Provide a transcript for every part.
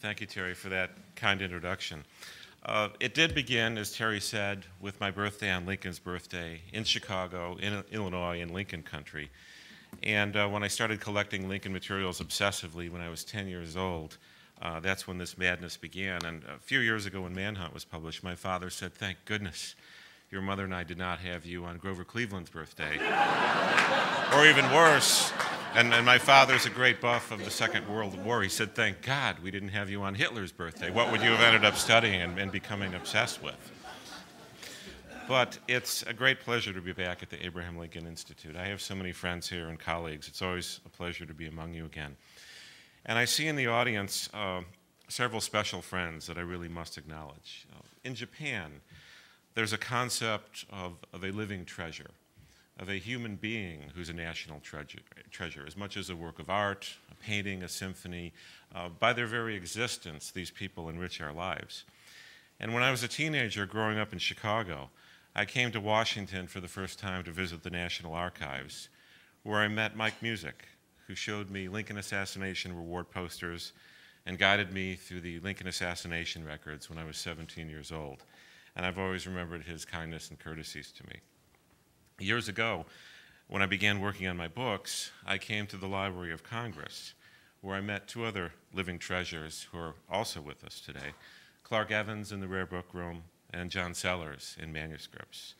Thank you, Terry, for that kind introduction. Uh, it did begin, as Terry said, with my birthday on Lincoln's birthday in Chicago, in Illinois, in Lincoln country. And uh, when I started collecting Lincoln materials obsessively when I was 10 years old, uh, that's when this madness began. And a few years ago, when Manhunt was published, my father said, Thank goodness your mother and I did not have you on Grover Cleveland's birthday. or even worse, and, and, my father's a great buff of the Second World War. He said, Thank God we didn't have you on Hitler's birthday. What would you have ended up studying and, and becoming obsessed with? But it's a great pleasure to be back at the Abraham Lincoln Institute. I have so many friends here and colleagues. It's always a pleasure to be among you again. And I see in the audience uh, several special friends that I really must acknowledge. Uh, in Japan, there's a concept of, of a living treasure, of a human being who's a national treasure, treasure as much as a work of art, a painting, a symphony. Uh, by their very existence, these people enrich our lives. And when I was a teenager growing up in Chicago, I came to Washington for the first time to visit the National Archives, where I met Mike Musick, who showed me Lincoln Assassination Reward posters and guided me through the Lincoln Assassination records when I was 17 years old and I've always remembered his kindness and courtesies to me. Years ago, when I began working on my books, I came to the Library of Congress, where I met two other living treasures who are also with us today Clark Evans in the Rare Book Room and John Sellers in manuscripts.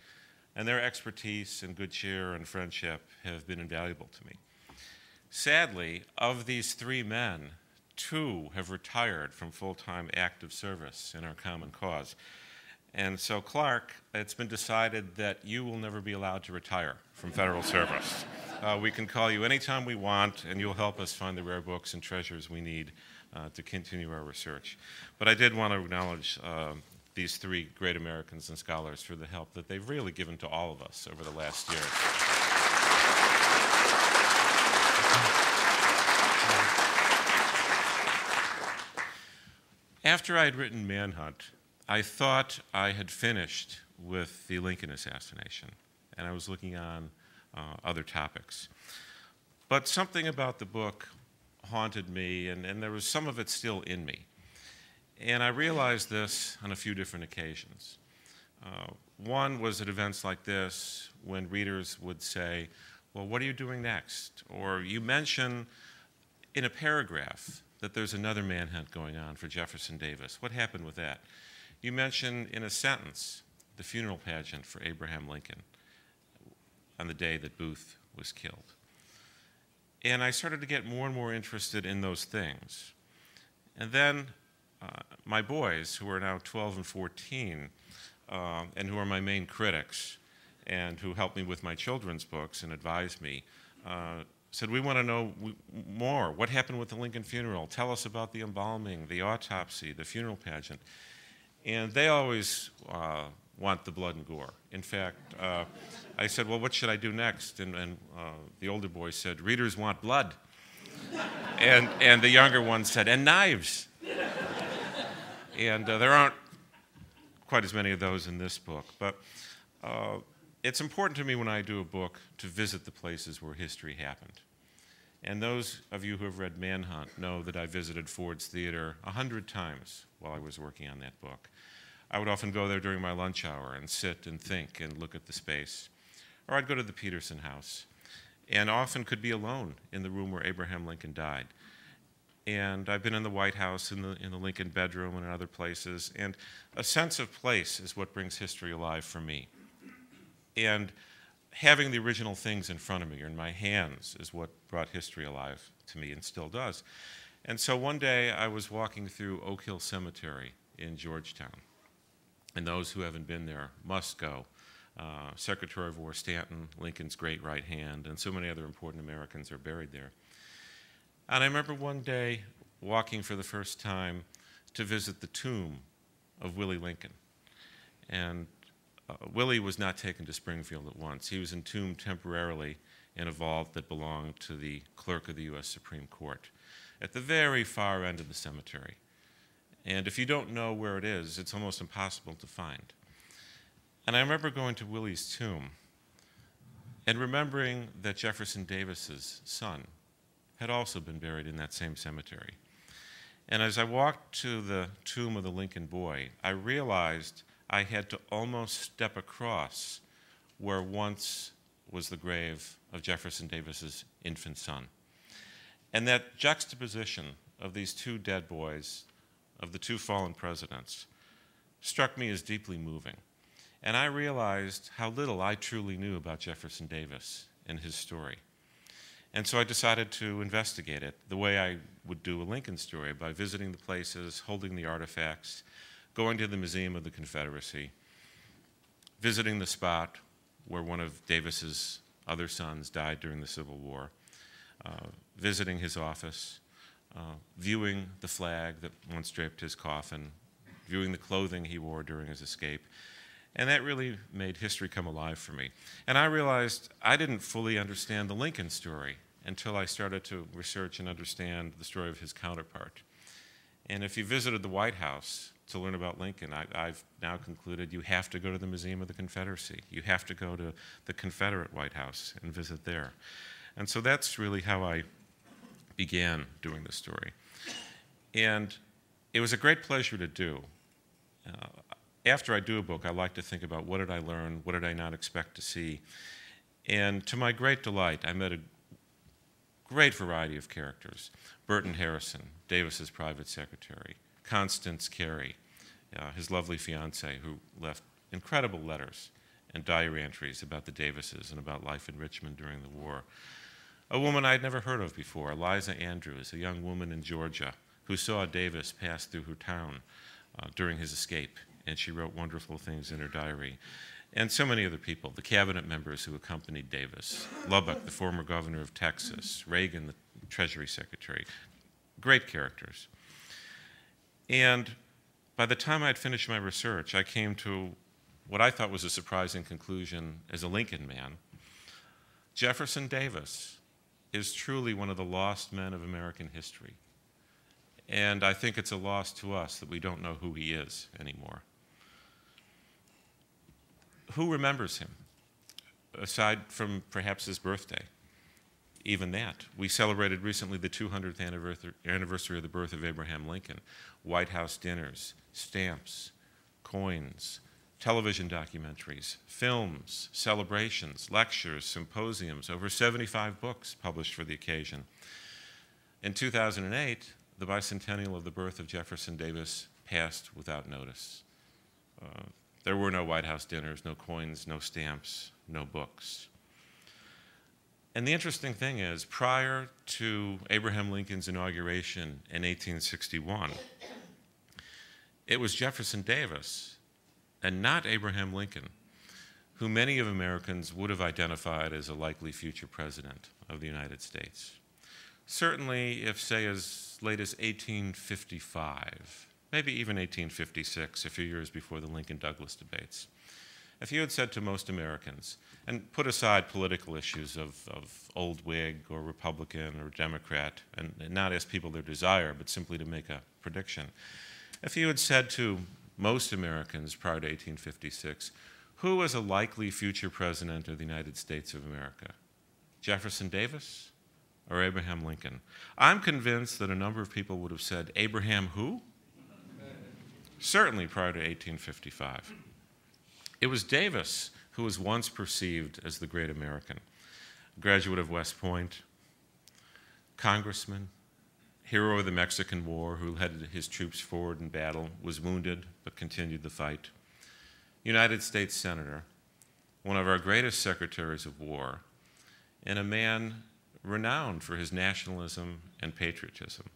And their expertise and good cheer and friendship have been invaluable to me. Sadly, of these three men, two have retired from full time active service in our common cause. And so, Clark, it's been decided that you will never be allowed to retire from federal service. Uh, we can call you anytime we want, and you'll help us find the rare books and treasures we need uh, to continue our research. But I did want to acknowledge uh, these three great Americans and scholars for the help that they've really given to all of us over the last year. After I had written Manhunt, I thought I had finished with the Lincoln assassination, and I was looking on uh, other topics. But something about the book haunted me, and, and there was some of it still in me. And I realized this on a few different occasions. Uh, one was at events like this when readers would say, Well, what are you doing next? Or you mention in a paragraph that there's another manhunt going on for Jefferson Davis. What happened with that? You mention in a sentence the funeral pageant for Abraham Lincoln on the day that Booth was killed. And I started to get more and more interested in those things. And then uh, my boys, who are now 12 and 14, uh, and who are my main critics, and who help me with my children's books and advise me, uh, said, We want to know more. What happened with the Lincoln funeral? Tell us about the embalming, the autopsy, the funeral pageant. And they always uh, want the blood and gore. In fact, uh, I said, Well, what should I do next? And, and uh, the older boy said, Readers want blood. and, and the younger one said, And knives. and uh, there aren't quite as many of those in this book. But uh, it's important to me when I do a book to visit the places where history happened. And those of you who have read Manhunt know that I visited Ford's Theater a hundred times while I was working on that book. I would often go there during my lunch hour and sit and think and look at the space. Or I'd go to the Peterson House and often could be alone in the room where Abraham Lincoln died. And I've been in the White House, in the, in the Lincoln bedroom, and in other places. And a sense of place is what brings history alive for me. And having the original things in front of me or in my hands is what brought history alive to me and still does. And so one day I was walking through Oak Hill Cemetery in Georgetown. And those who haven't been there must go. Uh, Secretary of War Stanton, Lincoln's great right hand, and so many other important Americans are buried there. And I remember one day walking for the first time to visit the tomb of Willie Lincoln. And uh, Willie was not taken to Springfield at once. He was entombed temporarily in a vault that belonged to the clerk of the U.S. Supreme Court at the very far end of the cemetery. And if you don't know where it is, it's almost impossible to find. And I remember going to Willie's tomb and remembering that Jefferson Davis's son had also been buried in that same cemetery. And as I walked to the tomb of the Lincoln boy, I realized I had to almost step across where once was the grave of Jefferson Davis's infant son. And that juxtaposition of these two dead boys, of the two fallen presidents, struck me as deeply moving. And I realized how little I truly knew about Jefferson Davis and his story. And so I decided to investigate it the way I would do a Lincoln story by visiting the places, holding the artifacts, going to the Museum of the Confederacy, visiting the spot where one of Davis's other sons died during the Civil War, uh, visiting his office, uh, viewing the flag that once draped his coffin, viewing the clothing he wore during his escape. And that really made history come alive for me. And I realized I didn't fully understand the Lincoln story until I started to research and understand the story of his counterpart. And if you visited the White House to learn about Lincoln, I, have now concluded you have to go to the Museum of the Confederacy. You have to go to the Confederate White House and visit there. And so that's really how I began doing this story. And it was a great pleasure to do. Uh, after I do a book, I like to think about what did I learn, what did I not expect to see. And to my great delight, I met a great variety of characters. Burton Harrison, Davis's private secretary, Constance Cary, uh, his lovely fiance, who left incredible letters and diary entries about the Davises and about life in Richmond during the war. A woman I'd never heard of before, Eliza Andrews, a young woman in Georgia who saw Davis pass through her town uh, during his escape and she wrote wonderful things in her diary. And so many other people, the cabinet members who accompanied Davis, Lubbock, the former governor of Texas, Reagan, the Treasury Secretary, great characters. And by the time I'd finished my research, I came to what I thought was a surprising conclusion as a Lincoln man. Jefferson Davis is truly one of the lost men of American history. And I think it's a loss to us that we don't know who he is anymore who remembers him, aside from perhaps his birthday? Even that. We celebrated recently the 200th anniversary of the birth of Abraham Lincoln. White House dinners, stamps, coins, television documentaries, films, celebrations, lectures, symposiums, over 75 books published for the occasion. In 2008, the bicentennial of the birth of Jefferson Davis passed without notice. Uh, there were no White House dinners, no coins, no stamps, no books. And the interesting thing is, prior to Abraham Lincoln's inauguration in 1861, it was Jefferson Davis and not Abraham Lincoln who many of Americans would have identified as a likely future president of the United States. Certainly, if, say, as late as 1855, maybe even 1856, a few years before the Lincoln Douglas debates. If you had said to most Americans, and put aside political issues of, of old Whig or Republican or Democrat, and, and not ask people their desire, but simply to make a prediction, if you had said to most Americans prior to 1856, who was a likely future president of the United States of America? Jefferson Davis or Abraham Lincoln? I'm convinced that a number of people would have said, Abraham who? certainly prior to 1855. It was Davis who was once perceived as the great American, graduate of West Point, congressman, hero of the Mexican War who led his troops forward in battle, was wounded but continued the fight, United States Senator, one of our greatest secretaries of war, and a man renowned for his nationalism and patriotism.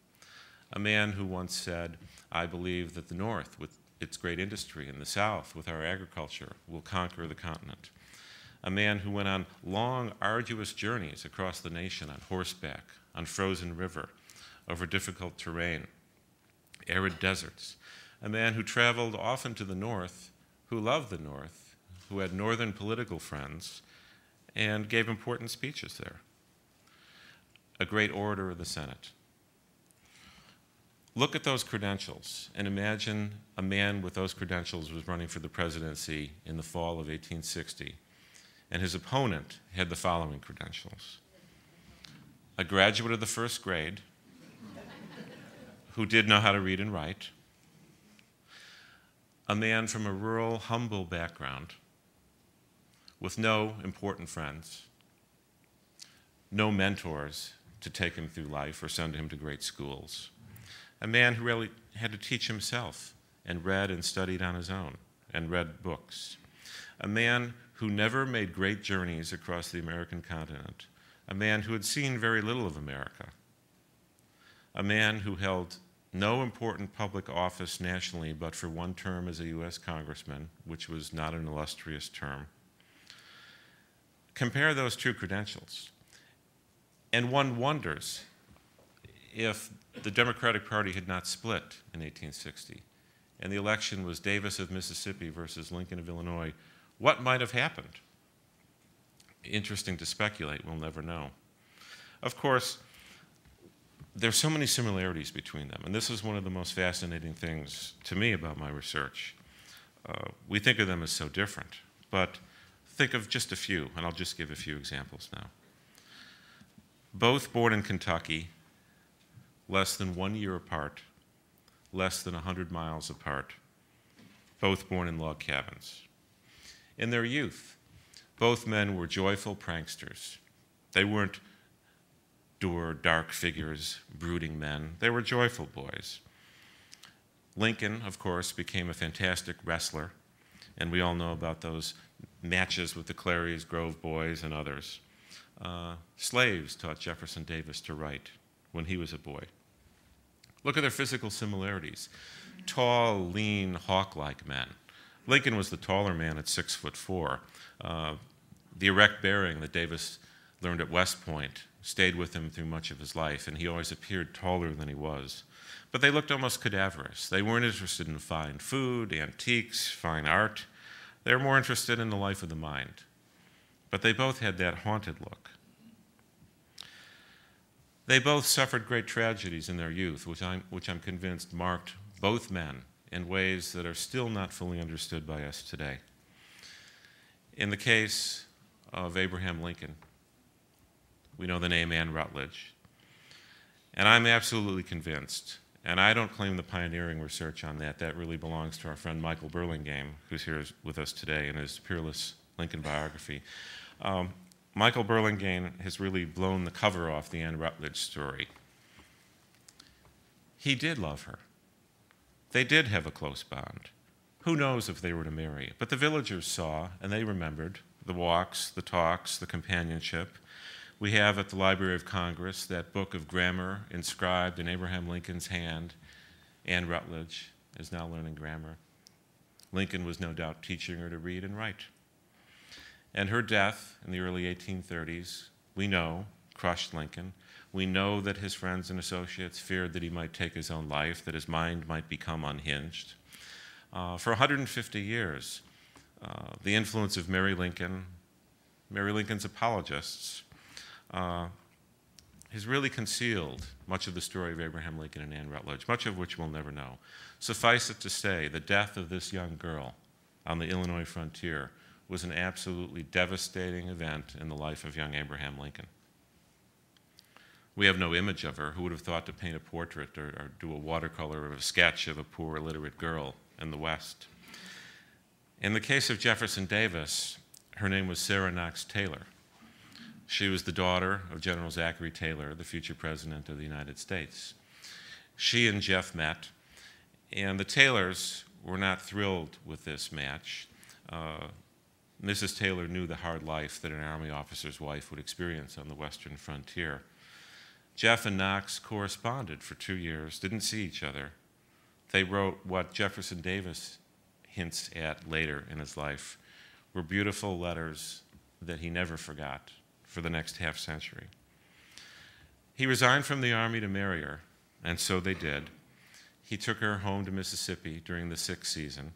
A man who once said, I believe that the North, with its great industry, and the South, with our agriculture, will conquer the continent. A man who went on long, arduous journeys across the nation on horseback, on frozen river, over difficult terrain, arid deserts. A man who traveled often to the North, who loved the North, who had Northern political friends, and gave important speeches there. A great orator of the Senate Look at those credentials and imagine a man with those credentials was running for the presidency in the fall of 1860, and his opponent had the following credentials. A graduate of the first grade who did know how to read and write, a man from a rural, humble background with no important friends, no mentors to take him through life or send him to great schools, a man who really had to teach himself and read and studied on his own and read books, a man who never made great journeys across the American continent, a man who had seen very little of America, a man who held no important public office nationally but for one term as a U.S. congressman, which was not an illustrious term. Compare those two credentials, and one wonders if the Democratic Party had not split in 1860 and the election was Davis of Mississippi versus Lincoln of Illinois, what might have happened? Interesting to speculate, we'll never know. Of course, there's so many similarities between them, and this is one of the most fascinating things to me about my research. Uh, we think of them as so different, but think of just a few, and I'll just give a few examples now. Both born in Kentucky, less than one year apart, less than 100 miles apart, both born in log cabins. In their youth, both men were joyful pranksters. They weren't dour, dark figures, brooding men. They were joyful boys. Lincoln, of course, became a fantastic wrestler, and we all know about those matches with the Clary's Grove boys and others. Uh, slaves taught Jefferson Davis to write when he was a boy. Look at their physical similarities. Tall, lean, hawk-like men. Lincoln was the taller man at six foot four. Uh, the erect bearing that Davis learned at West Point stayed with him through much of his life, and he always appeared taller than he was. But they looked almost cadaverous. They weren't interested in fine food, antiques, fine art. They were more interested in the life of the mind. But they both had that haunted look. They both suffered great tragedies in their youth, which I'm, which I'm convinced marked both men in ways that are still not fully understood by us today. In the case of Abraham Lincoln, we know the name Anne Rutledge. And I'm absolutely convinced, and I don't claim the pioneering research on that, that really belongs to our friend Michael Burlingame, who's here with us today in his Peerless Lincoln biography. Um, Michael Burlingame has really blown the cover off the Anne Rutledge story. He did love her. They did have a close bond. Who knows if they were to marry? But the villagers saw, and they remembered the walks, the talks, the companionship. We have at the Library of Congress that book of grammar inscribed in Abraham Lincoln's hand. Anne Rutledge is now learning grammar. Lincoln was no doubt teaching her to read and write. And her death in the early 1830s, we know, crushed Lincoln. We know that his friends and associates feared that he might take his own life, that his mind might become unhinged. Uh, for 150 years, uh, the influence of Mary Lincoln, Mary Lincoln's apologists, uh, has really concealed much of the story of Abraham Lincoln and Anne Rutledge, much of which we'll never know. Suffice it to say, the death of this young girl on the Illinois frontier was an absolutely devastating event in the life of young Abraham Lincoln. We have no image of her. Who would have thought to paint a portrait or, or do a watercolor or a sketch of a poor illiterate girl in the West? In the case of Jefferson Davis, her name was Sarah Knox Taylor. She was the daughter of General Zachary Taylor, the future president of the United States. She and Jeff met, and the Taylors were not thrilled with this match. Uh, Mrs. Taylor knew the hard life that an Army officer's wife would experience on the western frontier. Jeff and Knox corresponded for two years, didn't see each other. They wrote what Jefferson Davis hints at later in his life were beautiful letters that he never forgot for the next half century. He resigned from the Army to marry her, and so they did. He took her home to Mississippi during the sick season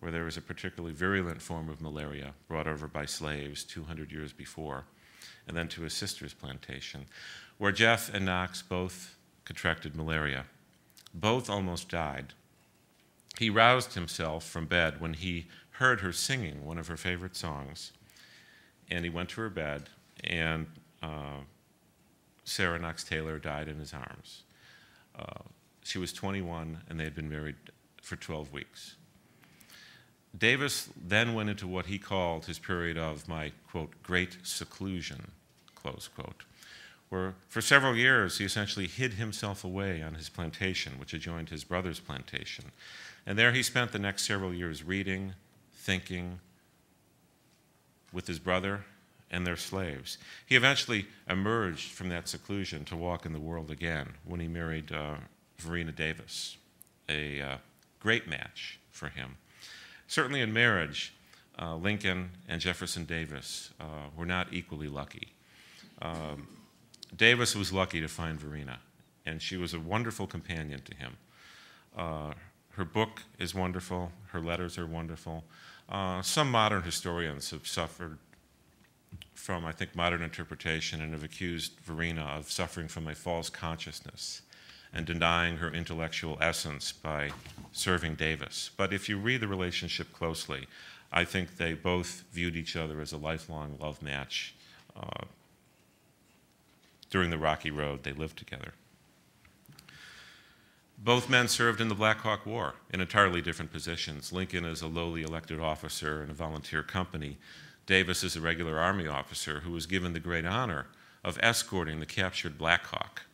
where there was a particularly virulent form of malaria brought over by slaves 200 years before, and then to his sister's plantation, where Jeff and Knox both contracted malaria. Both almost died. He roused himself from bed when he heard her singing one of her favorite songs, and he went to her bed, and uh, Sarah Knox Taylor died in his arms. Uh, She was 21, and they had been married for 12 weeks. Davis then went into what he called his period of my, quote, great seclusion, close quote, where for several years he essentially hid himself away on his plantation, which adjoined his brother's plantation. And there he spent the next several years reading, thinking with his brother and their slaves. He eventually emerged from that seclusion to walk in the world again when he married uh, Varina Davis, a uh, great match for him. Certainly in marriage, uh, Lincoln and Jefferson Davis uh, were not equally lucky. Um, Davis was lucky to find Varina, and she was a wonderful companion to him. Uh, her book is wonderful, her letters are wonderful. Uh, some modern historians have suffered from, I think, modern interpretation and have accused Varina of suffering from a false consciousness and denying her intellectual essence by serving Davis. But if you read the relationship closely, I think they both viewed each other as a lifelong love match. Uh, during the Rocky Road, they lived together. Both men served in the Black Hawk War in entirely different positions. Lincoln as a lowly elected officer in a volunteer company, Davis is a regular Army officer who was given the great honor of escorting the captured Black Hawk.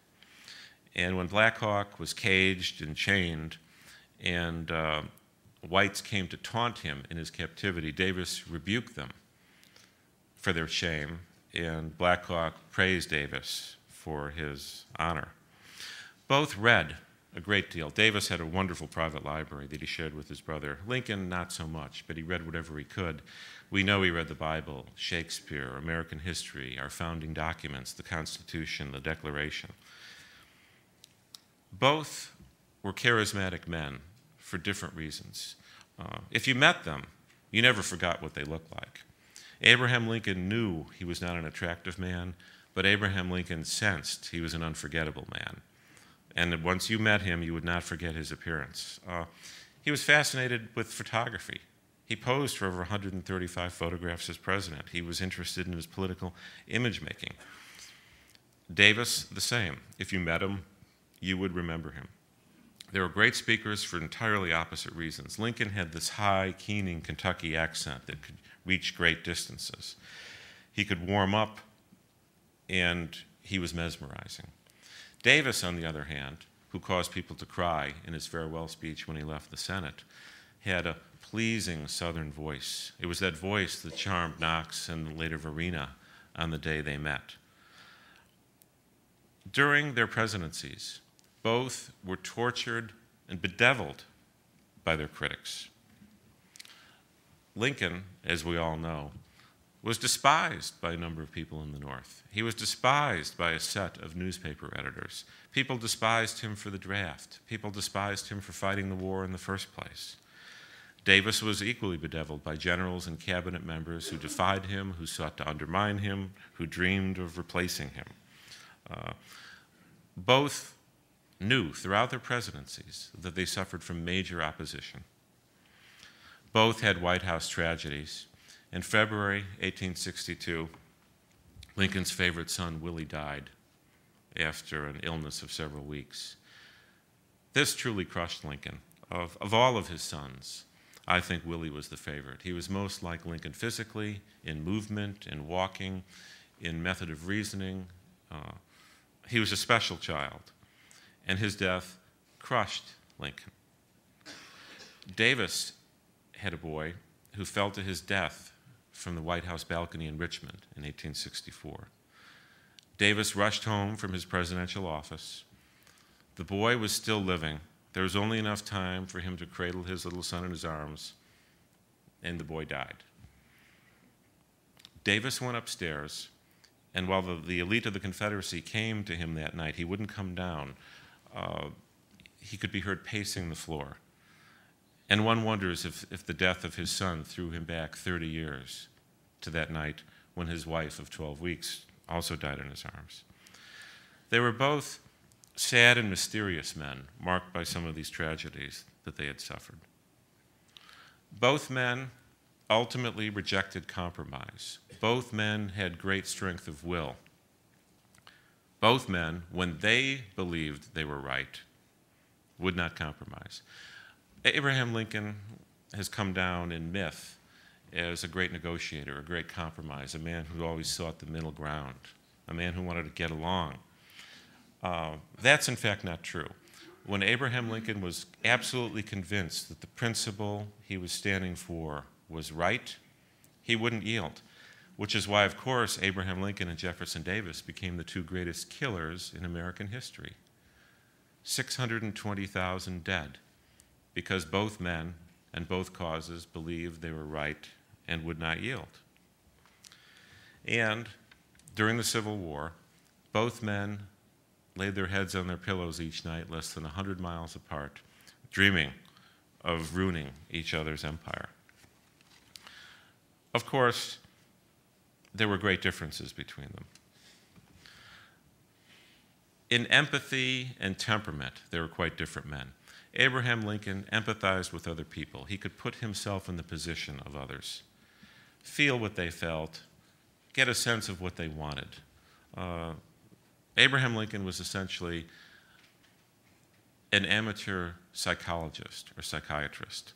And when Black Hawk was caged and chained, and uh, whites came to taunt him in his captivity, Davis rebuked them for their shame, and Black Hawk praised Davis for his honor. Both read a great deal. Davis had a wonderful private library that he shared with his brother. Lincoln, not so much, but he read whatever he could. We know he read the Bible, Shakespeare, American history, our founding documents, the Constitution, the Declaration. Both were charismatic men for different reasons. Uh, if you met them, you never forgot what they looked like. Abraham Lincoln knew he was not an attractive man, but Abraham Lincoln sensed he was an unforgettable man. And once you met him, you would not forget his appearance. Uh, he was fascinated with photography. He posed for over 135 photographs as president. He was interested in his political image making. Davis, the same. If you met him, you would remember him. They were great speakers for entirely opposite reasons. Lincoln had this high, keening Kentucky accent that could reach great distances. He could warm up, and he was mesmerizing. Davis, on the other hand, who caused people to cry in his farewell speech when he left the Senate, had a pleasing Southern voice. It was that voice that charmed Knox and later Varina on the day they met. During their presidencies, both were tortured and bedeviled by their critics. Lincoln, as we all know, was despised by a number of people in the North. He was despised by a set of newspaper editors. People despised him for the draft. People despised him for fighting the war in the first place. Davis was equally bedeviled by generals and cabinet members who defied him, who sought to undermine him, who dreamed of replacing him. Uh, both knew throughout their presidencies that they suffered from major opposition. Both had White House tragedies. In February 1862, Lincoln's favorite son, Willie, died after an illness of several weeks. This truly crushed Lincoln. Of, of all of his sons, I think Willie was the favorite. He was most like Lincoln physically, in movement, in walking, in method of reasoning. Uh, he was a special child, and his death crushed Lincoln. Davis had a boy who fell to his death from the White House balcony in Richmond in 1864. Davis rushed home from his presidential office. The boy was still living. There was only enough time for him to cradle his little son in his arms, and the boy died. Davis went upstairs, and while the, the elite of the Confederacy came to him that night, he wouldn't come down. Uh, he could be heard pacing the floor. And one wonders if, if the death of his son threw him back 30 years to that night when his wife of 12 weeks also died in his arms. They were both sad and mysterious men, marked by some of these tragedies that they had suffered. Both men ultimately rejected compromise. Both men had great strength of will. Both men, when they believed they were right, would not compromise. Abraham Lincoln has come down in myth as a great negotiator, a great compromise, a man who always sought the middle ground, a man who wanted to get along. Uh, that's in fact not true. When Abraham Lincoln was absolutely convinced that the principle he was standing for was right, he wouldn't yield. Which is why, of course, Abraham Lincoln and Jefferson Davis became the two greatest killers in American history. 620,000 dead because both men and both causes believed they were right and would not yield. And during the Civil War, both men laid their heads on their pillows each night, less than 100 miles apart, dreaming of ruining each other's empire. Of course, there were great differences between them. In empathy and temperament, they were quite different men. Abraham Lincoln empathized with other people. He could put himself in the position of others, feel what they felt, get a sense of what they wanted. Uh, Abraham Lincoln was essentially an amateur psychologist or psychiatrist.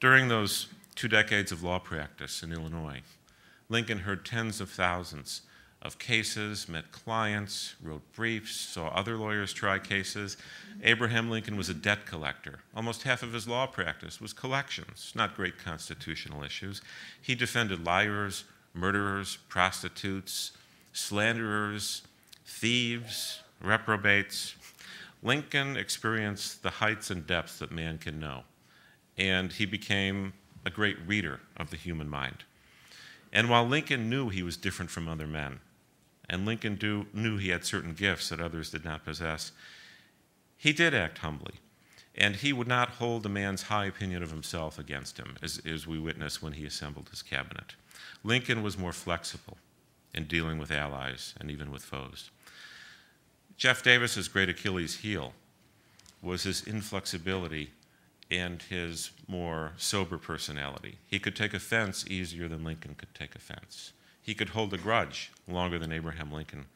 During those two decades of law practice in Illinois, Lincoln heard tens of thousands of cases, met clients, wrote briefs, saw other lawyers try cases. Abraham Lincoln was a debt collector. Almost half of his law practice was collections, not great constitutional issues. He defended liars, murderers, prostitutes, slanderers, thieves, reprobates. Lincoln experienced the heights and depths that man can know, and he became a great reader of the human mind. And while Lincoln knew he was different from other men, and Lincoln do, knew he had certain gifts that others did not possess, he did act humbly. And he would not hold a man's high opinion of himself against him, as, as we witness when he assembled his cabinet. Lincoln was more flexible in dealing with allies and even with foes. Jeff Davis's great Achilles heel was his inflexibility and his more sober personality. He could take offense easier than Lincoln could take offense. He could hold a grudge longer than Abraham Lincoln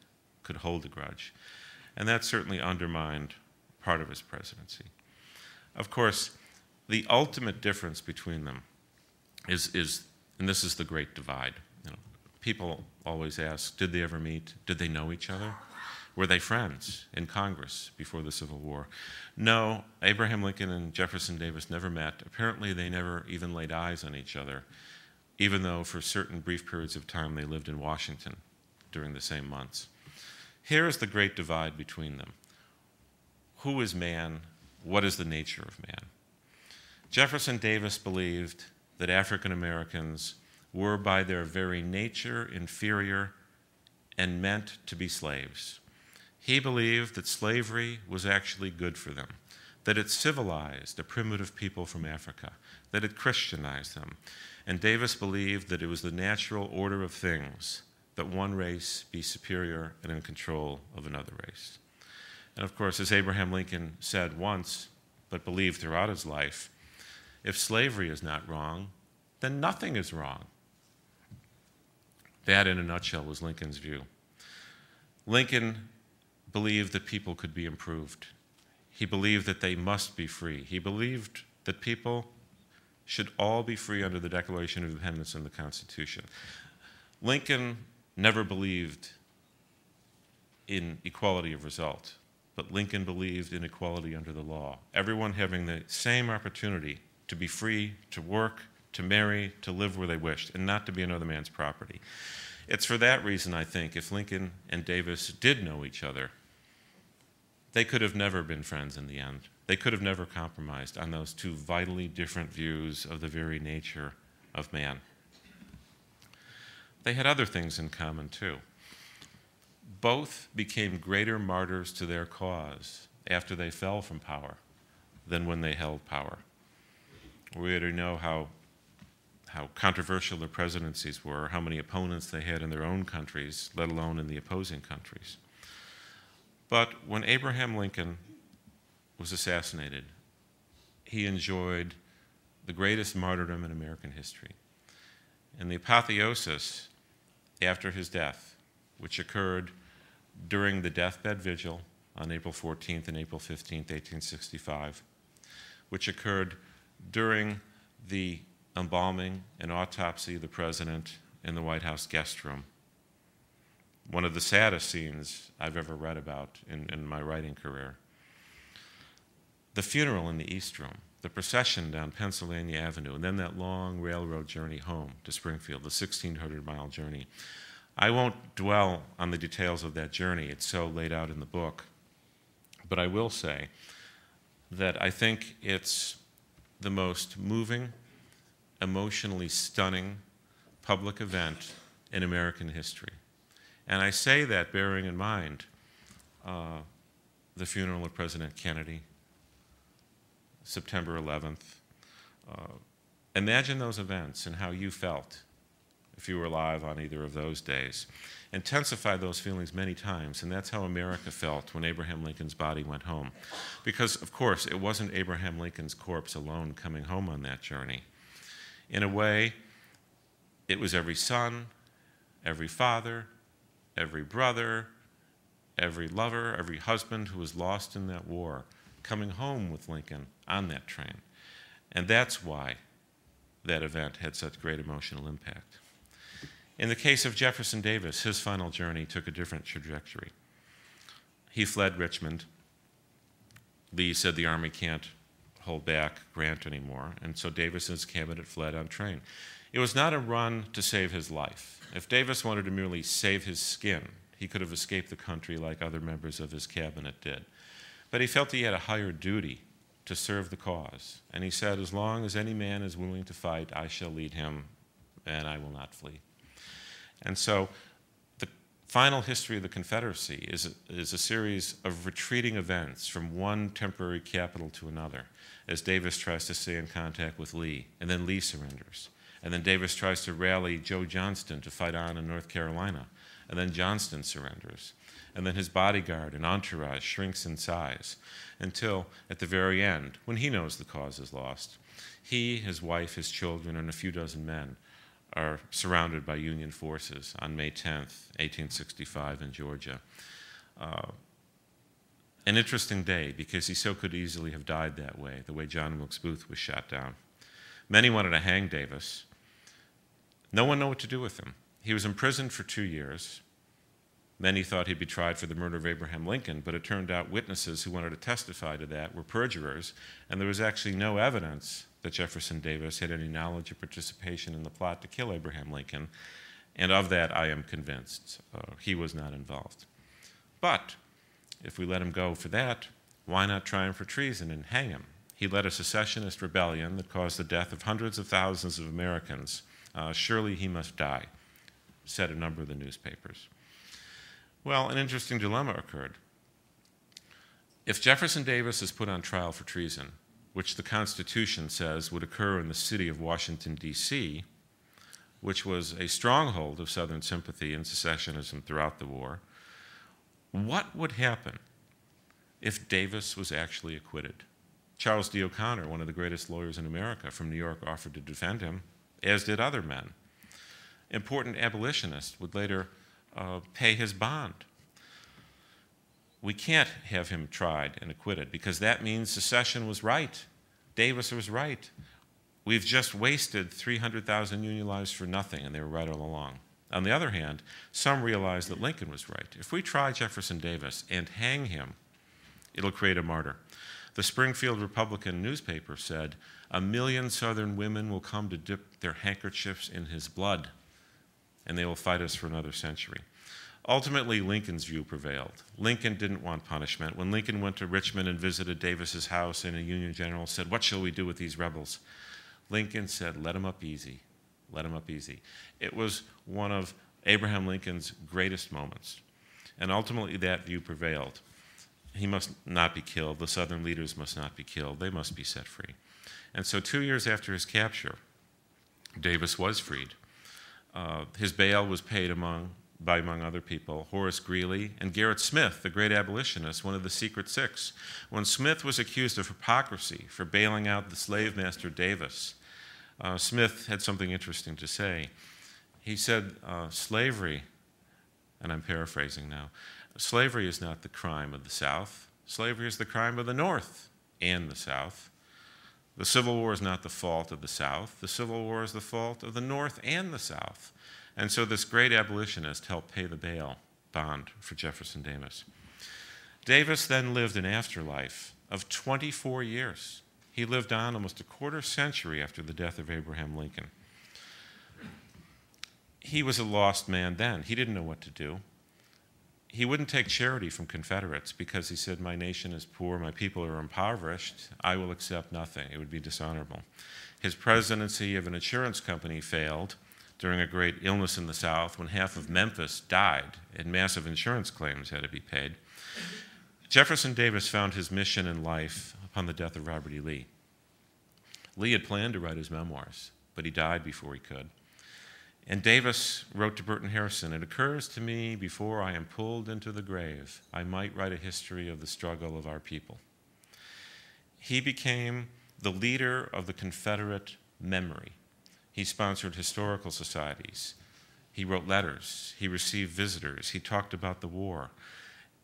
could hold a grudge. And that certainly undermined part of his presidency. Of course, the ultimate difference between them is, is and this is the great divide. You know, people always ask, did they ever meet? Did they know each other? Were they friends in Congress before the Civil War? No, Abraham Lincoln and Jefferson Davis never met. Apparently, they never even laid eyes on each other, even though for certain brief periods of time they lived in Washington during the same months. Here is the great divide between them Who is man? What is the nature of man? Jefferson Davis believed that African Americans were by their very nature inferior and meant to be slaves. He believed that slavery was actually good for them, that it civilized a primitive people from Africa, that it Christianized them. And Davis believed that it was the natural order of things that one race be superior and in control of another race. And of course, as Abraham Lincoln said once, but believed throughout his life, if slavery is not wrong, then nothing is wrong. That, in a nutshell, was Lincoln's view. Lincoln believed that people could be improved. He believed that they must be free. He believed that people should all be free under the Declaration of Independence and the Constitution. Lincoln never believed in equality of result, but Lincoln believed in equality under the law. Everyone having the same opportunity to be free, to work, to marry, to live where they wished, and not to be another man's property. It's for that reason, I think, if Lincoln and Davis did know each other, they could have never been friends in the end. They could have never compromised on those two vitally different views of the very nature of man. They had other things in common, too. Both became greater martyrs to their cause after they fell from power than when they held power. We already know how, how controversial their presidencies were, how many opponents they had in their own countries, let alone in the opposing countries. But when Abraham Lincoln was assassinated, he enjoyed the greatest martyrdom in American history. And the apotheosis after his death, which occurred during the deathbed vigil on April 14th and April 15th, 1865, which occurred during the embalming and autopsy of the president in the White House guest room. One of the saddest scenes I've ever read about in, in my writing career. The funeral in the East Room, the procession down Pennsylvania Avenue, and then that long railroad journey home to Springfield, the 1,600 mile journey. I won't dwell on the details of that journey, it's so laid out in the book. But I will say that I think it's the most moving, emotionally stunning public event in American history. And I say that bearing in mind uh, the funeral of President Kennedy, September 11th. Uh, imagine those events and how you felt if you were alive on either of those days. Intensify those feelings many times, and that's how America felt when Abraham Lincoln's body went home. Because, of course, it wasn't Abraham Lincoln's corpse alone coming home on that journey. In a way, it was every son, every father, every brother, every lover, every husband who was lost in that war coming home with Lincoln on that train. And that's why that event had such great emotional impact. In the case of Jefferson Davis, his final journey took a different trajectory. He fled Richmond. Lee said the Army can't hold back Grant anymore, and so Davis's cabinet fled on train. It was not a run to save his life. If Davis wanted to merely save his skin, he could have escaped the country like other members of his cabinet did. But he felt he had a higher duty to serve the cause. And he said, As long as any man is willing to fight, I shall lead him, and I will not flee. And so final history of the Confederacy is a, is a series of retreating events from one temporary capital to another, as Davis tries to stay in contact with Lee, and then Lee surrenders. And then Davis tries to rally Joe Johnston to fight on in North Carolina, and then Johnston surrenders. And then his bodyguard and entourage shrinks in size until, at the very end, when he knows the cause is lost, he, his wife, his children, and a few dozen men are surrounded by Union forces on May 10th, 1865, in Georgia. Uh, an interesting day because he so could easily have died that way, the way John Wilkes Booth was shot down. Many wanted to hang Davis. No one knew what to do with him. He was imprisoned for two years. Many thought he'd be tried for the murder of Abraham Lincoln, but it turned out witnesses who wanted to testify to that were perjurers, and there was actually no evidence that Jefferson Davis had any knowledge or participation in the plot to kill Abraham Lincoln, and of that I am convinced. Uh, he was not involved. But if we let him go for that, why not try him for treason and hang him? He led a secessionist rebellion that caused the death of hundreds of thousands of Americans. Uh, surely he must die, said a number of the newspapers. Well, an interesting dilemma occurred. If Jefferson Davis is put on trial for treason, which the Constitution says would occur in the city of Washington, D.C., which was a stronghold of Southern sympathy and secessionism throughout the war, what would happen if Davis was actually acquitted? Charles D. O'Conor, one of the greatest lawyers in America from New York, offered to defend him, as did other men. Important abolitionists would later uh, pay his bond we can't have him tried and acquitted because that means secession was right. Davis was right. We've just wasted 300,000 Union lives for nothing, and they were right all along. On the other hand, some realize that Lincoln was right. If we try Jefferson Davis and hang him, it'll create a martyr. The Springfield Republican newspaper said, A million Southern women will come to dip their handkerchiefs in his blood, and they will fight us for another century. Ultimately, Lincoln's view prevailed. Lincoln didn't want punishment. When Lincoln went to Richmond and visited Davis's house, and a Union general said, What shall we do with these rebels? Lincoln said, Let them up easy. Let them up easy. It was one of Abraham Lincoln's greatest moments. And ultimately, that view prevailed. He must not be killed. The Southern leaders must not be killed. They must be set free. And so, two years after his capture, Davis was freed. Uh, his bail was paid among by, among other people, Horace Greeley and Gerrit Smith, the great abolitionist, one of the Secret Six. When Smith was accused of hypocrisy for bailing out the slave master Davis, uh, Smith had something interesting to say. He said, uh, Slavery, and I'm paraphrasing now, slavery is not the crime of the South. Slavery is the crime of the North and the South. The Civil War is not the fault of the South. The Civil War is the fault of the North and the South. And so this great abolitionist helped pay the bail bond for Jefferson Davis. Davis then lived an afterlife of 24 years. He lived on almost a quarter century after the death of Abraham Lincoln. He was a lost man then. He didn't know what to do. He wouldn't take charity from Confederates because he said, My nation is poor, my people are impoverished, I will accept nothing. It would be dishonorable. His presidency of an insurance company failed during a great illness in the South when half of Memphis died and massive insurance claims had to be paid. Jefferson Davis found his mission in life upon the death of Robert E. Lee. Lee had planned to write his memoirs, but he died before he could. And Davis wrote to Burton Harrison It occurs to me before I am pulled into the grave, I might write a history of the struggle of our people. He became the leader of the Confederate memory. He sponsored historical societies. He wrote letters. He received visitors. He talked about the war.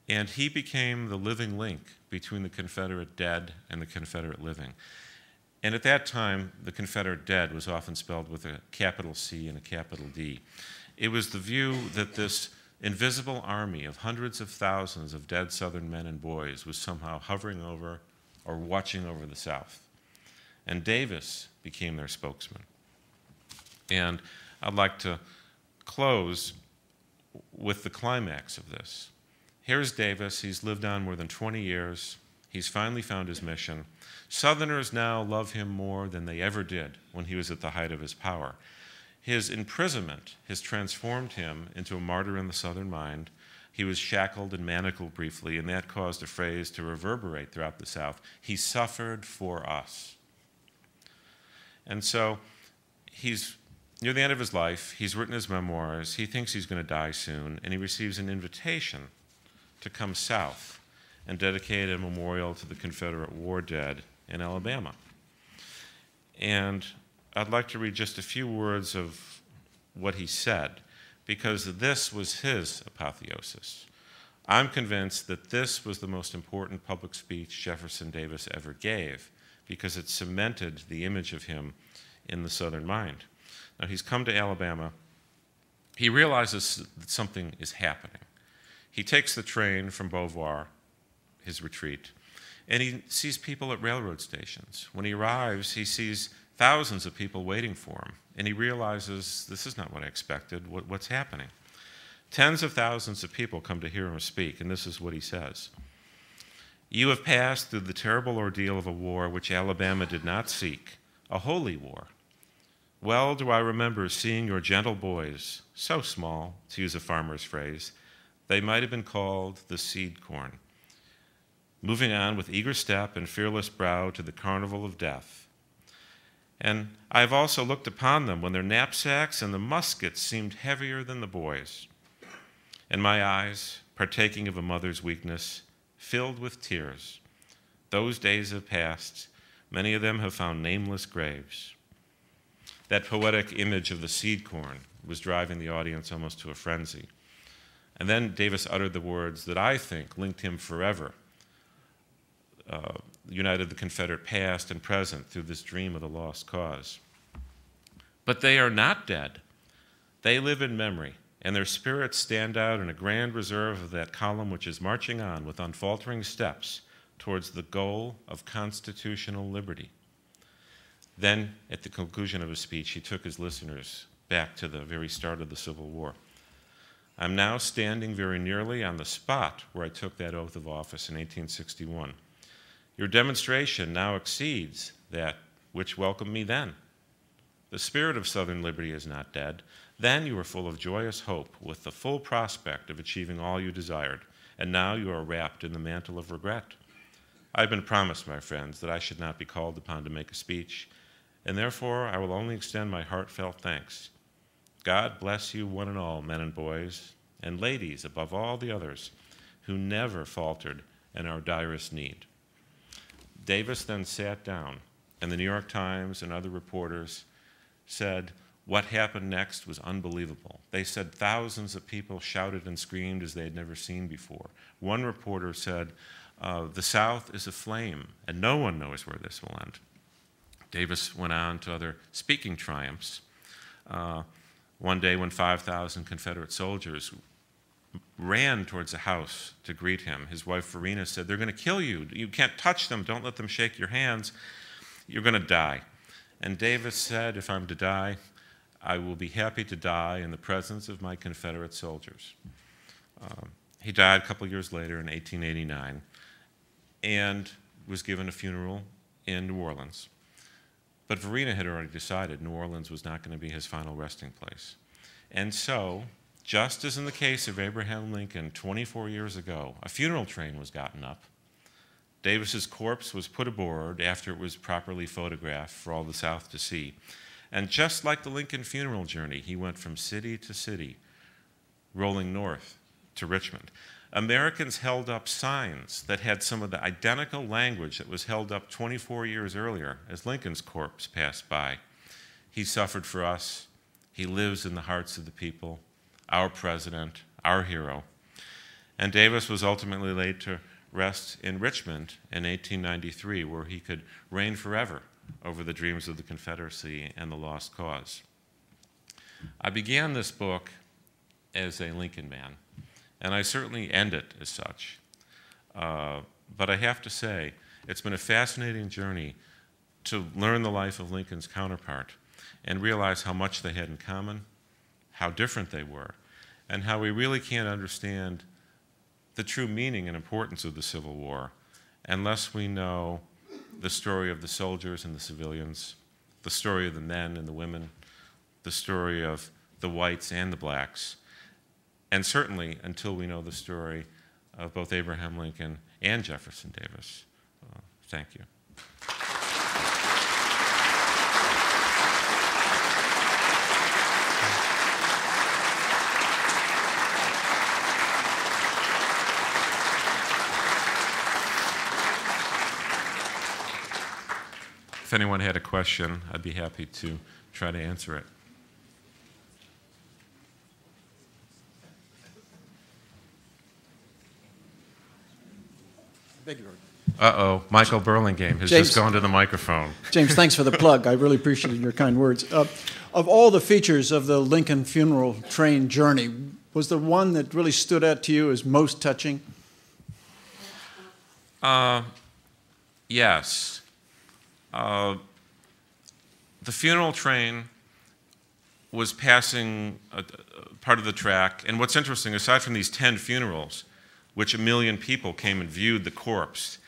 And he became the living link between the Confederate dead and the Confederate living. And at that time, the Confederate dead was often spelled with a capital C and a capital D. It was the view that this invisible army of hundreds of thousands of dead Southern men and boys was somehow hovering over or watching over the South. And Davis became their spokesman. And I'd like to close with the climax of this. Here's Davis. He's lived on more than 20 years. He's finally found his mission. Southerners now love him more than they ever did when he was at the height of his power. His imprisonment has transformed him into a martyr in the Southern mind. He was shackled and manacled briefly, and that caused a phrase to reverberate throughout the South. He suffered for us. And so he's near the end of his life. He's written his memoirs. He thinks he's going to die soon, and he receives an invitation to come south and dedicate a memorial to the Confederate war dead in Alabama. And I'd like to read just a few words of what he said, because this was his apotheosis. I'm convinced that this was the most important public speech Jefferson Davis ever gave, because it cemented the image of him in the Southern mind. Now, he's come to Alabama. He realizes that something is happening. He takes the train from Beauvoir, his retreat, and he sees people at railroad stations. When he arrives, he sees thousands of people waiting for him, and he realizes this is not what I expected. What, what's happening? Tens of thousands of people come to hear him speak, and this is what he says You have passed through the terrible ordeal of a war which Alabama did not seek, a holy war. Well do I remember seeing your gentle boys, so small, to use a farmer's phrase, they might have been called the seed corn. Moving on with eager step and fearless brow to the carnival of death. And I have also looked upon them when their knapsacks and the muskets seemed heavier than the boys. And my eyes, partaking of a mother's weakness, filled with tears. Those days have passed. Many of them have found nameless graves. That poetic image of the seed corn was driving the audience almost to a frenzy. And then Davis uttered the words that I think linked him forever, uh, united the Confederate past and present through this dream of the lost cause. But they are not dead. They live in memory, and their spirits stand out in a grand reserve of that column which is marching on with unfaltering steps towards the goal of constitutional liberty. Then, at the conclusion of his speech, he took his listeners back to the very start of the Civil War. I'm now standing very nearly on the spot where I took that oath of office in 1861. Your demonstration now exceeds that which welcomed me then. The spirit of Southern liberty is not dead. Then you were full of joyous hope with the full prospect of achieving all you desired, and now you are wrapped in the mantle of regret. I've been promised, my friends, that I should not be called upon to make a speech, and therefore I will only extend my heartfelt thanks God bless you, one and all, men and boys, and ladies above all the others, who never faltered in our direst need. Davis then sat down, and the New York Times and other reporters said, what happened next was unbelievable. They said thousands of people shouted and screamed as they had never seen before. One reporter said, uh, The South is aflame, and no one knows where this will end. Davis went on to other speaking triumphs. Uh, one day, when 5,000 Confederate soldiers ran towards the house to greet him, his wife Varina said, They're going to kill you. You can't touch them. Don't let them shake your hands. You're going to die. And Davis said, If I'm to die, I will be happy to die in the presence of my Confederate soldiers. Um, he died a couple years later in 1889 and was given a funeral in New Orleans. But Varina had already decided New Orleans was not going to be his final resting place. And so, just as in the case of Abraham Lincoln 24 years ago, a funeral train was gotten up. Davis's corpse was put aboard after it was properly photographed for all the South to see. And just like the Lincoln funeral journey, he went from city to city, rolling north to Richmond. Americans held up signs that had some of the identical language that was held up 24 years earlier as Lincoln's corpse passed by. He suffered for us. He lives in the hearts of the people, our president, our hero. And Davis was ultimately laid to rest in Richmond in 1893, where he could reign forever over the dreams of the Confederacy and the lost cause. I began this book as a Lincoln man, and I certainly end it as such. Uh, but I have to say, it's been a fascinating journey to learn the life of Lincoln's counterpart and realize how much they had in common, how different they were, and how we really can't understand the true meaning and importance of the Civil War unless we know the story of the soldiers and the civilians, the story of the men and the women, the story of the whites and the blacks, and certainly until we know the story of both Abraham Lincoln and Jefferson Davis. Uh, thank you. if anyone had a question, I'd be happy to try to answer it. Your Uh oh, Michael Burlingame has James- just gone to the microphone. James, thanks for the plug. I really appreciate your kind words. Uh, of all the features of the Lincoln funeral train journey, was there one that really stood out to you as most touching? Yes. Uh, the funeral train was passing a, a part of the track, and what's interesting, aside from these 10 funerals, which a million people came and viewed the corpse,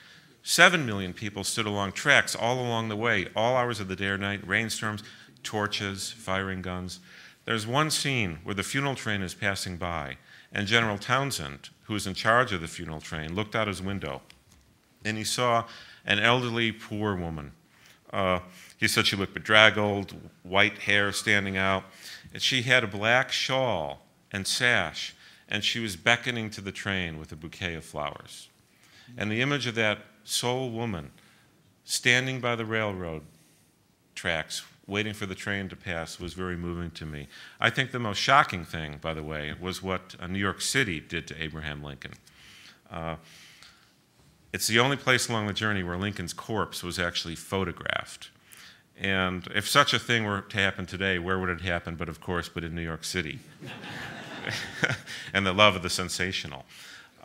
seven million people stood along tracks all along the way, all hours of the day or night, rainstorms, torches, firing guns. There's one scene where the funeral train is passing by, and General Townsend, who was in charge of the funeral train, looked out his window, and he saw an elderly, poor woman uh, he said she looked bedraggled, white hair standing out. And she had a black shawl and sash, and she was beckoning to the train with a bouquet of flowers. And the image of that sole woman standing by the railroad tracks, waiting for the train to pass, was very moving to me. I think the most shocking thing, by the way, was what uh, New York City did to Abraham Lincoln. Uh, it's the only place along the journey where Lincoln's corpse was actually photographed. And if such a thing were to happen today, where would it happen? But of course, but in New York City. and the love of the sensational.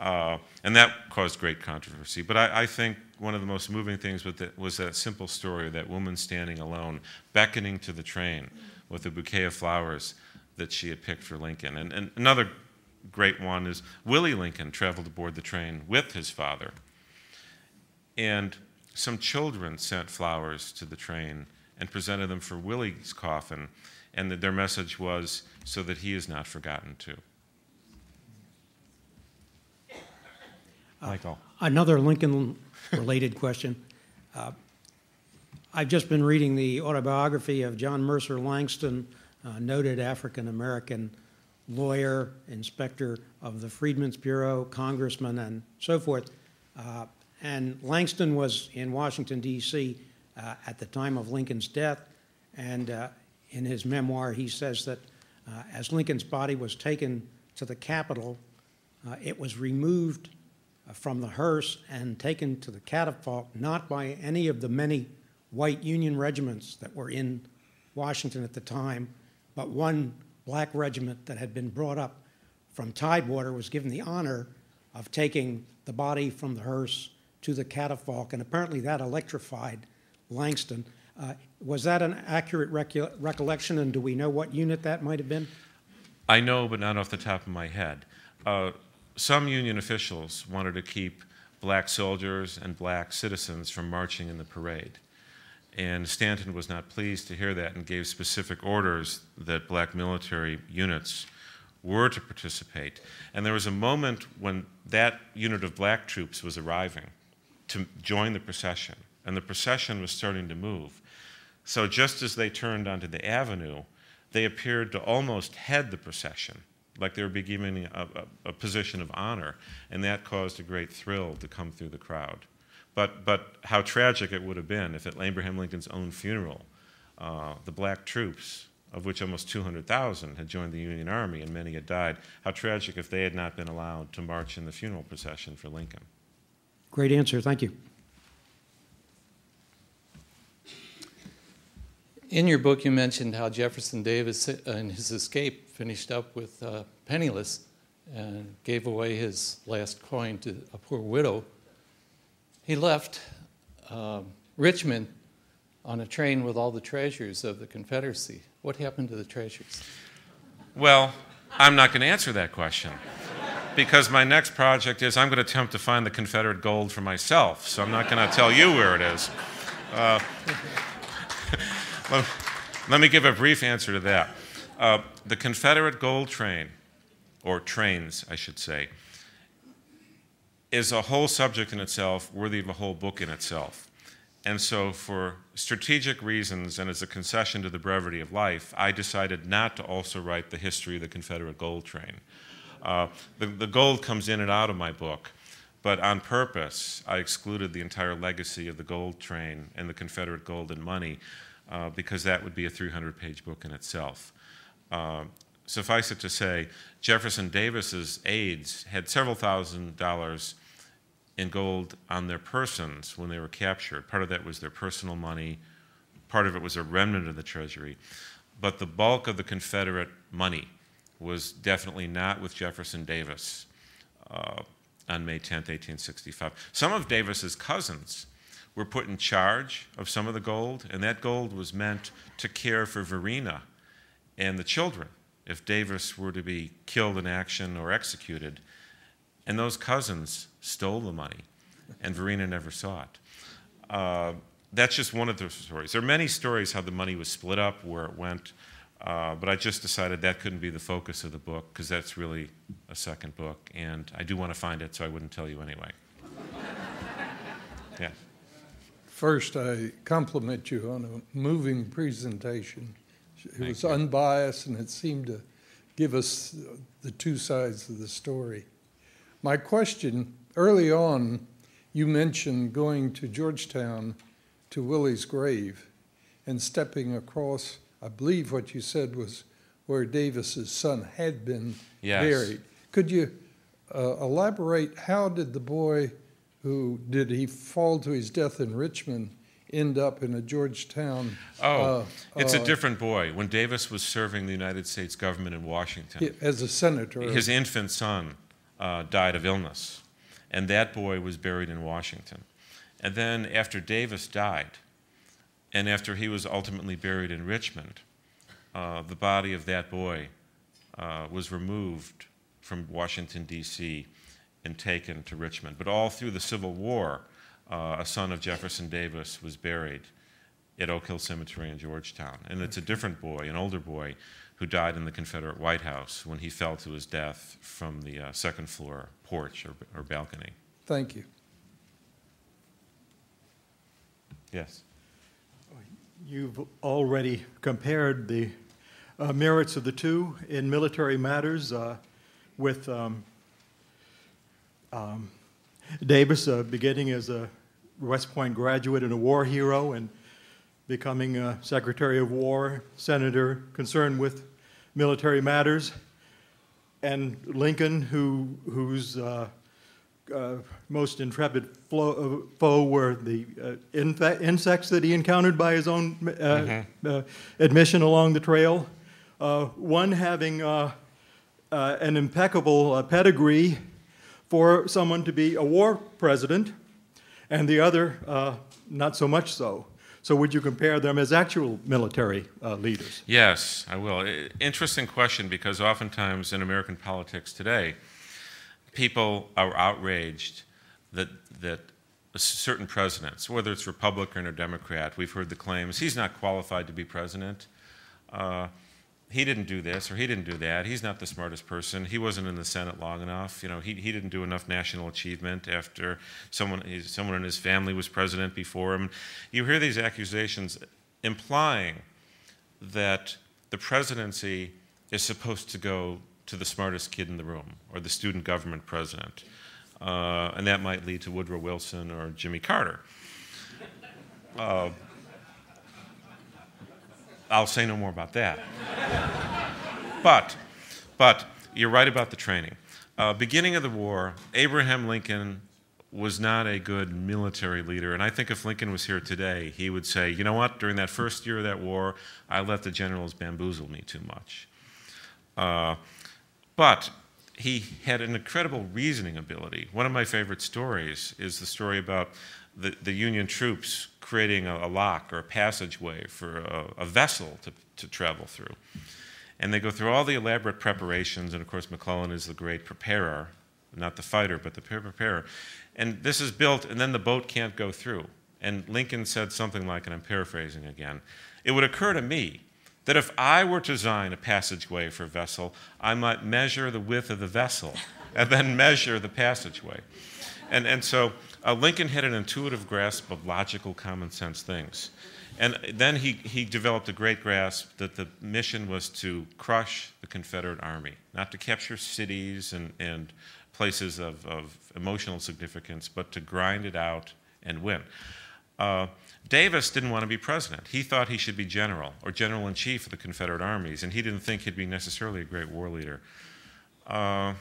Uh, and that caused great controversy. But I, I, think one of the most moving things was that, simple story of that woman standing alone, beckoning to the train with a bouquet of flowers that she had picked for Lincoln. And, and another great one is Willie Lincoln traveled aboard the train with his father. And some children sent flowers to the train and presented them for Willie's coffin, and their message was so that he is not forgotten too. Michael. Another Lincoln-related question. Uh, I've just been reading the autobiography of John Mercer Langston, uh, noted African-American lawyer, inspector of the Freedmen's Bureau, congressman, and so forth. Uh, and Langston was in Washington, D.C. Uh, at the time of Lincoln's death, and uh, in his memoir, he says that uh, as Lincoln's body was taken to the Capitol, it was removed from the hearse and taken to the catafalque, not by any of the many white Union regiments that were in Washington at the time, but one black regiment that had been brought up from Tidewater was given the honor of taking the body from the hearse to the catafalque, and apparently that electrified Langston. Uh, was that an accurate recollection, and do we know what unit that might have been? I know, but not off the top of my head. Uh, some Union officials wanted to keep black soldiers and black citizens from marching in the parade. And Stanton was not pleased to hear that and gave specific orders that black military units were to participate. And there was a moment when that unit of black troops was arriving to join the procession, and the procession was starting to move. So just as they turned onto the avenue, they appeared to almost head the procession, like they were beginning a, a, a position of honor, and that caused a great thrill to come through the crowd. But, but how tragic it would have been if at Abraham Lincoln's own funeral, uh, the black troops, of which almost 200,000 had joined the Union Army and many had died, how tragic if they had not been allowed to march in the funeral procession for Lincoln. Great answer, thank you. In your book, you mentioned how Jefferson Davis, uh, in his escape, finished up with uh, penniless and gave away his last coin to a poor widow. He left uh, Richmond on a train with all the treasures of the Confederacy. What happened to the treasures? Well, I'm not going to answer that question because my next project is I'm going to attempt to find the Confederate gold for myself. So I'm not going to tell you where it is. Uh, let, let, me give a brief answer to that. Uh, the Confederate gold train, or trains, I should say, is a whole subject in itself, worthy of a whole book in itself. And so, for strategic reasons and as a concession to the brevity of life, I decided not to also write the history of the Confederate gold train. Uh, the, the gold comes in and out of my book, but on purpose, I excluded the entire legacy of the gold train and the Confederate gold and money uh, because that would be a 300 page book in itself. Uh, suffice it to say, Jefferson Davis's aides had several thousand dollars in gold on their persons when they were captured. Part of that was their personal money, part of it was a remnant of the treasury. But the bulk of the Confederate money was definitely not with Jefferson Davis uh, on May 10, 1865. Some of Davis's cousins were put in charge of some of the gold, and that gold was meant to care for Varina and the children if Davis were to be killed in action or executed. And those cousins stole the money, and Varina never saw it. Uh, that's just one of the stories. There are many stories how the money was split up, where it went, uh, but I just decided that couldn't be the focus of the book because that's really a second book, and I do want to find it, so I wouldn't tell you anyway. yeah. First, I compliment you on a moving presentation. It Thank was you. unbiased and it seemed to give us the two sides of the story. My question early on, you mentioned going to Georgetown to Willie's grave and stepping across, I believe what you said was where Davis's son had been Yes. buried. Could you uh, elaborate how did the boy who did he fall to his death in Richmond end up in a Georgetown? Oh, uh, it's a uh, different boy. When Davis was serving the United States government in Washington, As a senator. his infant son uh, died of illness, and that boy was buried in Washington. And then, after Davis died, and after he was ultimately buried in Richmond, uh, the body of that boy uh, was removed from Washington, D.C., and taken to Richmond. But all through the Civil War, uh, a son of Jefferson Davis was buried at Oak Hill Cemetery in Georgetown. And it's a different boy, an older boy, who died in the Confederate White House when he fell to his death from the uh, second floor porch or, or balcony. Thank you. Yes. You've already compared the uh, merits of the two in military matters uh, with um, um, Davis uh, beginning as a West Point graduate and a war hero and becoming uh, Secretary of War, senator concerned with military matters, and Lincoln, who, whose uh, uh, most intrepid flo- uh, foe were the uh, infe- insects that he encountered by his own uh, uh, admission along the trail. Uh, one having uh, uh, an impeccable uh, pedigree for someone to be a war president, and the other uh, not so much so. So, would you compare them as actual military uh, leaders? Yes, I will. Interesting question because oftentimes in American politics today, people are outraged that that certain presidents, whether it's Republican or Democrat, we've heard the claims he's not qualified to be president. Uh, he didn't do this or he didn't do that. He's not the smartest person. He wasn't in the Senate long enough. You know, he, he didn't do enough national achievement after someone someone in his family was president before him. You hear these accusations implying that the presidency is supposed to go to the smartest kid in the room or the student government president. Uh, and that might lead to Woodrow Wilson or Jimmy Carter. Uh, I'll say no more about that. but, but you're right about the training. Uh, beginning of the war, Abraham Lincoln was not a good military leader. And I think if Lincoln was here today, he would say, you know what, during that first year of that war, I let the generals bamboozle me too much. Uh, but he had an incredible reasoning ability. One of my favorite stories is the story about the, the Union troops creating a, a lock or a passageway for a, a vessel to, to travel through. And they go through all the elaborate preparations, and of course, McClellan is the great preparer, not the fighter, but the preparer. And this is built, and then the boat can't go through. And Lincoln said something like, and I'm paraphrasing again, it would occur to me that if I were to design a passageway for a vessel, I might measure the width of the vessel and then measure the passageway. And, and so uh, Lincoln had an intuitive grasp of logical, common sense things. And then he, he developed a great grasp that the mission was to crush the Confederate Army, not to capture cities and, and places of, of emotional significance, but to grind it out and win. Uh, Davis didn't want to be president. He thought he should be general or general in chief of the Confederate armies, and he didn't think he'd be necessarily a great war leader. Uh,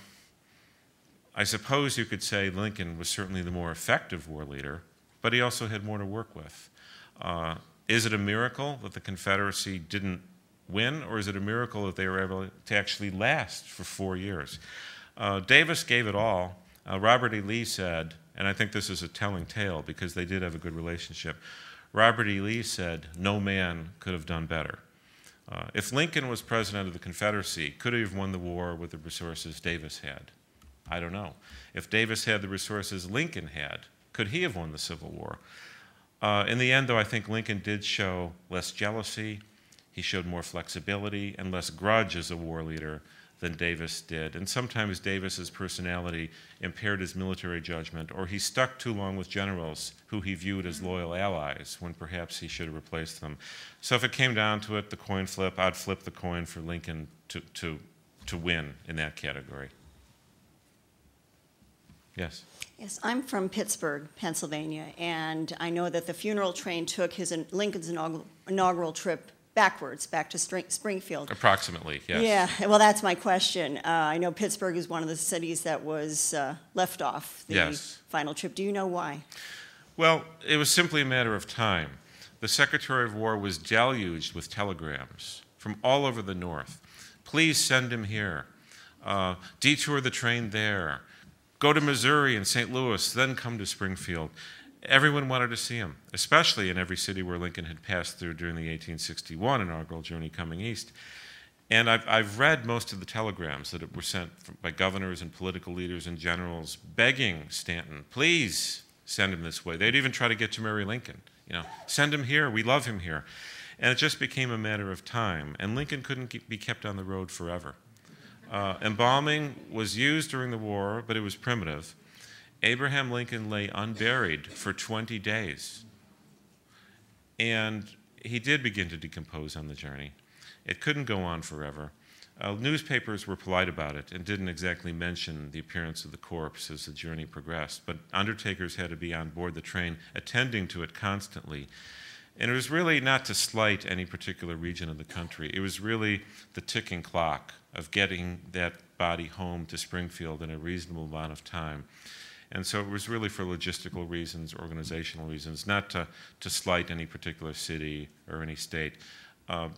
I suppose you could say Lincoln was certainly the more effective war leader, but he also had more to work with. Uh, is it a miracle that the Confederacy didn't win, or is it a miracle that they were able to actually last for four years? Uh, Davis gave it all. Uh, Robert E. Lee said, and I think this is a telling tale because they did have a good relationship. Robert E. Lee said, No man could have done better. Uh, if Lincoln was president of the Confederacy, could he have won the war with the resources Davis had? I don't know. If Davis had the resources Lincoln had, could he have won the Civil War? Uh, in the end, though, I think Lincoln did show less jealousy, he showed more flexibility and less grudge as a war leader than Davis did. And sometimes Davis's personality impaired his military judgment, or he stuck too long with generals who he viewed as loyal allies when perhaps he should have replaced them. So if it came down to it, the coin flip, I'd flip the coin for Lincoln to, to, to win in that category. Yes. Yes, I'm from Pittsburgh, Pennsylvania, and I know that the funeral train took his Lincoln's inaugural, inaugural trip backwards, back to Springfield. Approximately, yes. Yeah, well, that's my question. Uh, I know Pittsburgh is one of the cities that was uh, left off the Yes. final trip. Do you know why? Well, it was simply a matter of time. The Secretary of War was deluged with telegrams from all over the North. Please send him here. Uh, detour the train there. Go to Missouri and St. Louis, then come to Springfield. Everyone wanted to see him, especially in every city where Lincoln had passed through during the 1861 inaugural journey coming east. And I've, I've read most of the telegrams that were sent by governors and political leaders and generals begging Stanton, please send him this way. They'd even try to get to Mary Lincoln, you know, send him here, we love him here. And it just became a matter of time. And Lincoln couldn't be kept on the road forever. Uh, embalming was used during the war, but it was primitive. Abraham Lincoln lay unburied for 20 days. And he did begin to decompose on the journey. It couldn't go on forever. Uh, newspapers were polite about it and didn't exactly mention the appearance of the corpse as the journey progressed, but undertakers had to be on board the train, attending to it constantly. And it was really not to slight any particular region of the country. It was really the ticking clock of getting that body home to Springfield in a reasonable amount of time. And so it was really for logistical reasons, organizational reasons, not to, to slight any particular city or any state. Uh,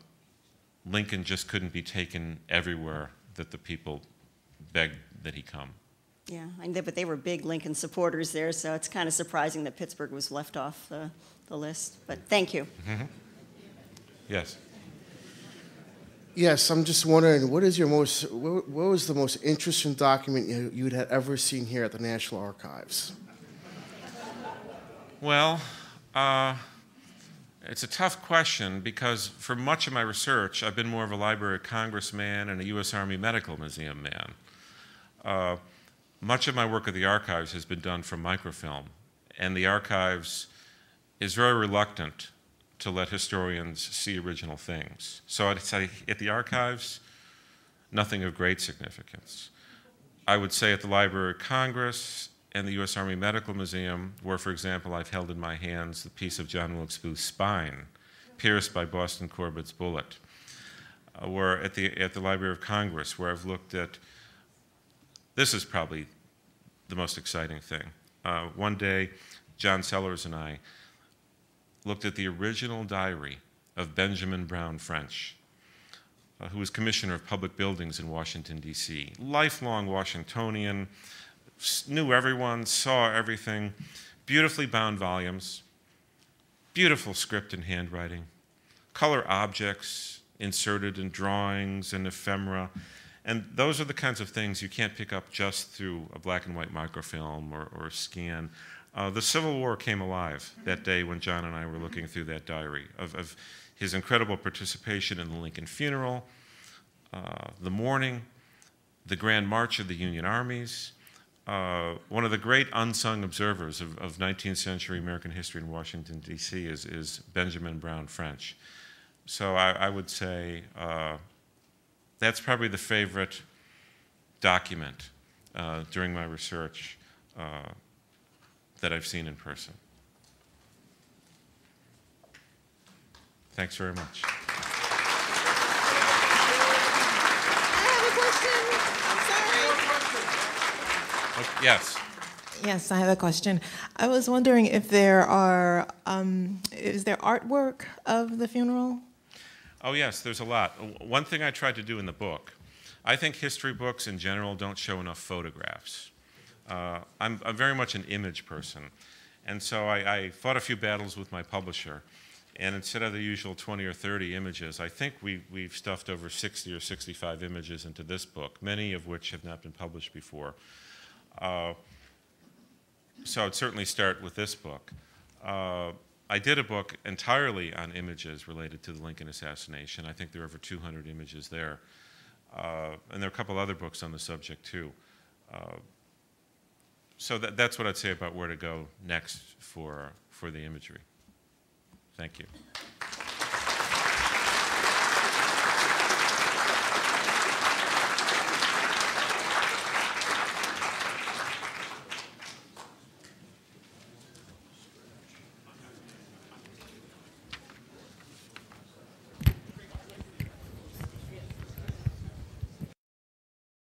Lincoln just couldn't be taken everywhere that the people begged that he come. Yeah, they, but they were big Lincoln supporters there, so it's kind of surprising that Pittsburgh was left off the, the list. But thank you. Yes. Yes, I'm just wondering, what is your most, what, was the most interesting document you, you'd had ever seen here at the National Archives? Well, uh, it's a tough question because for much of my research, I've been more of a Library of Congress man and a U.S. Army Medical Museum man. Uh, much of my work at the archives has been done from microfilm, and the archives is very reluctant to let historians see original things. So I'd say at the archives, nothing of great significance. I would say at the Library of Congress and the U.S. Army Medical Museum, where, for example, I've held in my hands the piece of John Wilkes Booth's spine, pierced by Boston Corbett's bullet. Uh, where at the, at the Library of Congress, where I've looked at, this is probably the most exciting thing. Uh, one day, John Sellers and I looked at the original diary of Benjamin Brown French, uh, who was Commissioner of Public Buildings in Washington, D.C. Lifelong Washingtonian, knew everyone, saw everything, beautifully bound volumes, beautiful script and handwriting, color objects inserted in drawings and ephemera. And those are the kinds of things you can't pick up just through a black and white microfilm or, or a scan. Uh, the Civil War came alive that day when John and I were looking through that diary of, of his incredible participation in the Lincoln funeral, uh, the mourning, the Grand March of the Union armies. Uh, one of the great unsung observers of, of 19th century American history in Washington, D.C., is, is Benjamin Brown French. So I, I would say uh, that's probably the favorite document uh, during my research uh, that I've seen in person. Thanks very much. Oh, yes. Yes, I have a question. I was wondering if there are, um, is there artwork of the funeral? Oh, yes, there's a lot. One thing I tried to do in the book, I think history books in general don't show enough photographs. Uh, I'm, I'm very much an image person. And so I, I fought a few battles with my publisher. And instead of the usual 20 or 30 images, I think we, we've stuffed over 60 or 65 images into this book, many of which have not been published before. Uh, so I'd certainly start with this book. Uh, I did a book entirely on images related to the Lincoln assassination. I think there are over 200 images there. Uh, and there are a couple other books on the subject, too. So that, that's what I'd say about where to go next for, for the imagery. Thank you.